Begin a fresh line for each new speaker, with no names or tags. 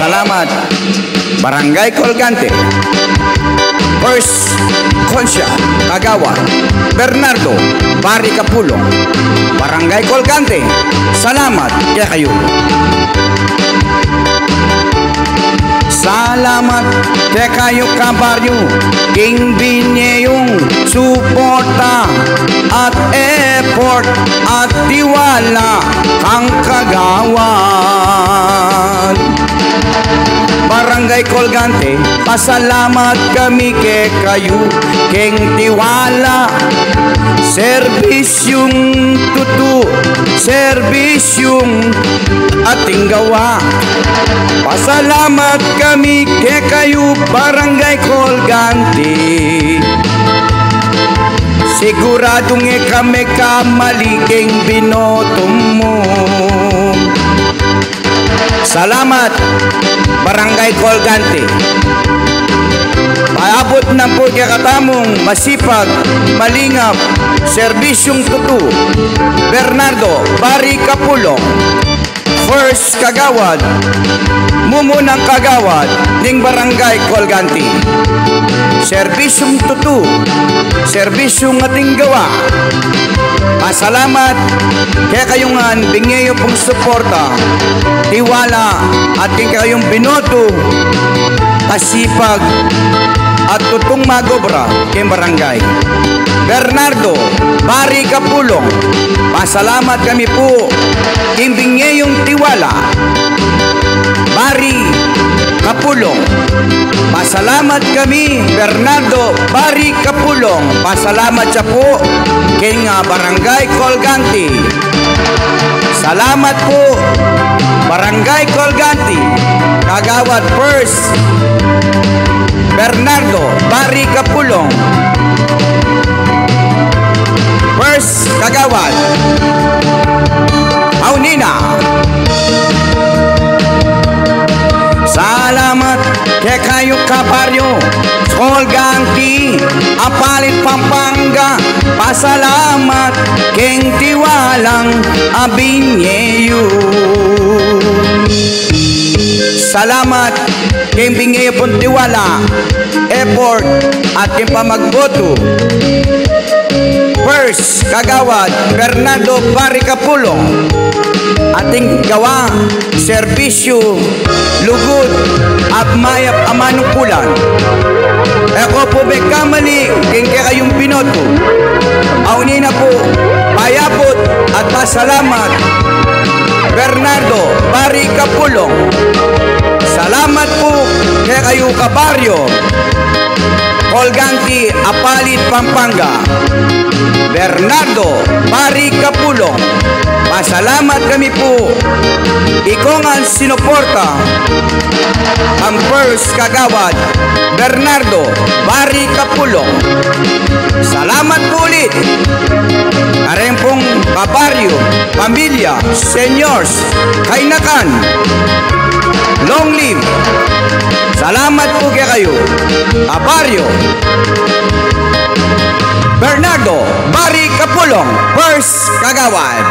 Salamat, Barangay Colgante. First, Concha, Kagawa, Bernardo, Bari Capulong, Barangay Colgante. Salamat kaya kayo. Salamat kaya kayo kabaryo, King Binyeyong suporta at effort at tiwala kang kagawan. Barangay Colgante, pasalamat kami kay kayo, King Tiwala. Serbisyong tutu, serbisyong ating gawa. Pasalamat kami kay kayo, Barangay Colgante. Siguradong e kami kamaliging binoto mo. Salamat, Barangay Colgante. Paabot na po katamong masipag, malingap, serbisyong tutu. Bernardo Bari Capulong, First Kagawad, Mumunang Kagawad, ning Barangay Colgante. Serbisyong tutu, serbisyong ating gawa. Pasalamat kaya kayong nga bingyayo pong suporta, tiwala at kayong binoto, kasipag at tutong magobra kay barangay. Bernardo, Bari Capulong, pasalamat kami po, kimbingyayong tiwala, Bari Capulong, pasalamat kami, Bernardo Bari Capulong, pasalamat siya po, kay nga Barangay Colgante. Salamat po, Barangay Colgante, Kagawad First, Bernardo Bari Capulong, First Kagawad, Pasalamat Keng tiwalang Abinyeyo Salamat Keng bingeyo pong tiwala Effort At keng pamagboto First, Kagawad, Bernardo Baricapulong ating gawa, serbisyo, lugod, at mayap amanupulan. Ako po may kamali, king kayong pinoto. Auni na po, payapot at pasalamat. Bernardo Bari Capulong. Salamat po kay kayo kabaryo. Colganti Apalit Pampanga. Bernardo Bari Capulong. Pasalamat kami po. Ang sinuporta. Ang first kagawad, Bernardo Bari Capulong. Salamat po ulit. Karen pong kabaryo, pamilya, seniors, kainakan, long live. Salamat po kaya kayo. Kabaryo, Bernardo Bari Capulong, first kagawad.